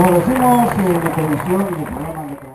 Como decimos en la televisión y en el programa de